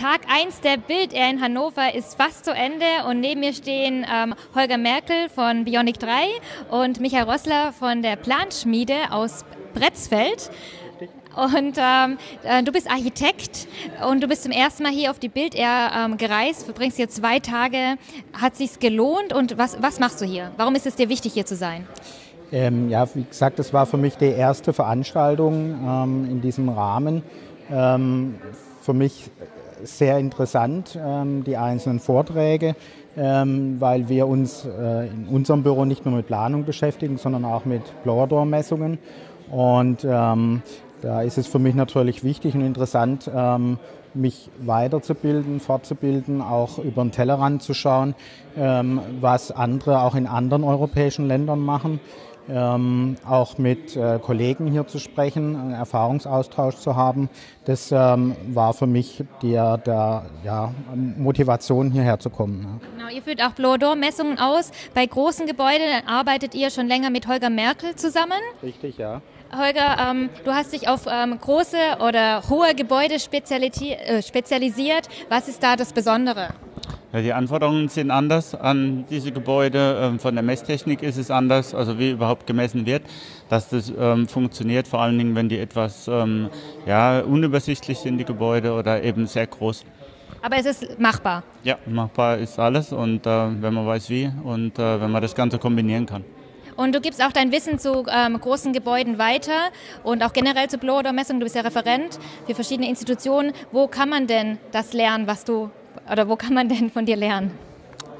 Tag 1 der Bild Air in Hannover ist fast zu Ende und neben mir stehen ähm, Holger Merkel von Bionic 3 und Michael Rossler von der Planschmiede aus Bretzfeld. Und ähm, äh, du bist Architekt und du bist zum ersten Mal hier auf die Bild Air ähm, gereist, verbringst hier zwei Tage. Hat sich's gelohnt und was, was machst du hier? Warum ist es dir wichtig, hier zu sein? Ähm, ja, wie gesagt, das war für mich die erste Veranstaltung ähm, in diesem Rahmen. Ähm, für mich sehr interessant, ähm, die einzelnen Vorträge, ähm, weil wir uns äh, in unserem Büro nicht nur mit Planung beschäftigen, sondern auch mit Blower-Door-Messungen. Und ähm, da ist es für mich natürlich wichtig und interessant, mich weiterzubilden, fortzubilden, auch über den Tellerrand zu schauen, was andere auch in anderen europäischen Ländern machen ähm, auch mit äh, Kollegen hier zu sprechen, einen Erfahrungsaustausch zu haben. Das ähm, war für mich der, der ja, Motivation, hierher zu kommen. Ja. Genau, ihr führt auch Blow-Door-Messungen aus. Bei großen Gebäuden arbeitet ihr schon länger mit Holger Merkel zusammen. Richtig, ja. Holger, ähm, du hast dich auf ähm, große oder hohe Gebäude äh, spezialisiert. Was ist da das Besondere? Ja, die Anforderungen sind anders an diese Gebäude. Ähm, von der Messtechnik ist es anders, also wie überhaupt gemessen wird, dass das ähm, funktioniert, vor allen Dingen, wenn die etwas ähm, ja, unübersichtlich sind, die Gebäude, oder eben sehr groß. Aber es ist machbar? Ja, machbar ist alles und äh, wenn man weiß wie und äh, wenn man das Ganze kombinieren kann. Und du gibst auch dein Wissen zu ähm, großen Gebäuden weiter und auch generell zu Blower-Messungen. Du bist ja Referent für verschiedene Institutionen. Wo kann man denn das lernen, was du oder wo kann man denn von dir lernen?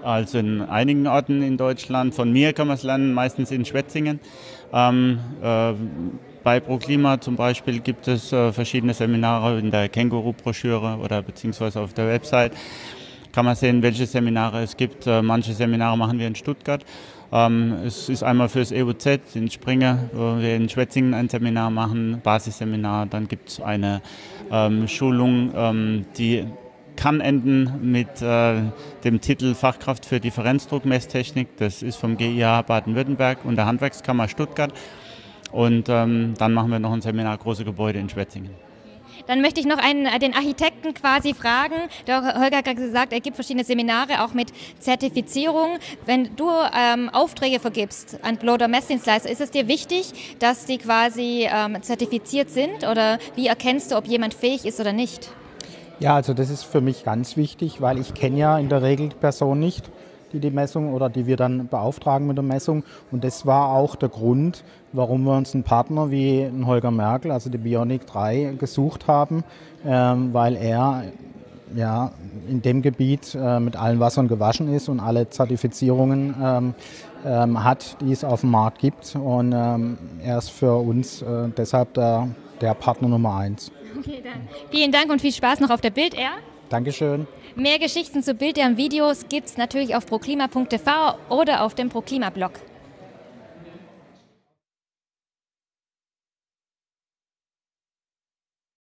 Also in einigen Orten in Deutschland. Von mir kann man es lernen, meistens in Schwetzingen. Ähm, äh, bei ProKlima zum Beispiel gibt es äh, verschiedene Seminare in der Känguru-Broschüre oder beziehungsweise auf der Website. Kann man sehen, welche Seminare es gibt. Äh, manche Seminare machen wir in Stuttgart. Ähm, es ist einmal fürs EUZ in Springer, wo wir in Schwetzingen ein Seminar machen, Basisseminar. Dann gibt es eine ähm, Schulung, ähm, die kann enden mit äh, dem Titel Fachkraft für Differenzdruckmesstechnik. Das ist vom GIH Baden-Württemberg und der Handwerkskammer Stuttgart. Und ähm, dann machen wir noch ein Seminar Große Gebäude in Schwetzingen. Dann möchte ich noch einen, äh, den Architekten quasi fragen. Der Holger hat gesagt, er gibt verschiedene Seminare, auch mit Zertifizierung. Wenn du ähm, Aufträge vergibst an Bloder Messdienstleister, ist es dir wichtig, dass die quasi ähm, zertifiziert sind? Oder wie erkennst du, ob jemand fähig ist oder nicht? Ja, also das ist für mich ganz wichtig, weil ich kenne ja in der Regel die Person nicht, die die Messung oder die wir dann beauftragen mit der Messung. Und das war auch der Grund, warum wir uns einen Partner wie einen Holger Merkel, also die Bionic 3, gesucht haben, ähm, weil er ja, in dem Gebiet äh, mit allen Wassern gewaschen ist und alle Zertifizierungen ähm, ähm, hat, die es auf dem Markt gibt. Und ähm, er ist für uns äh, deshalb der, der Partner Nummer eins. Okay, dann. Vielen Dank und viel Spaß noch auf der Bild Air. Dankeschön. Mehr Geschichten zu Bild Air und Videos gibt es natürlich auf proklima.tv oder auf dem Proklima-Blog.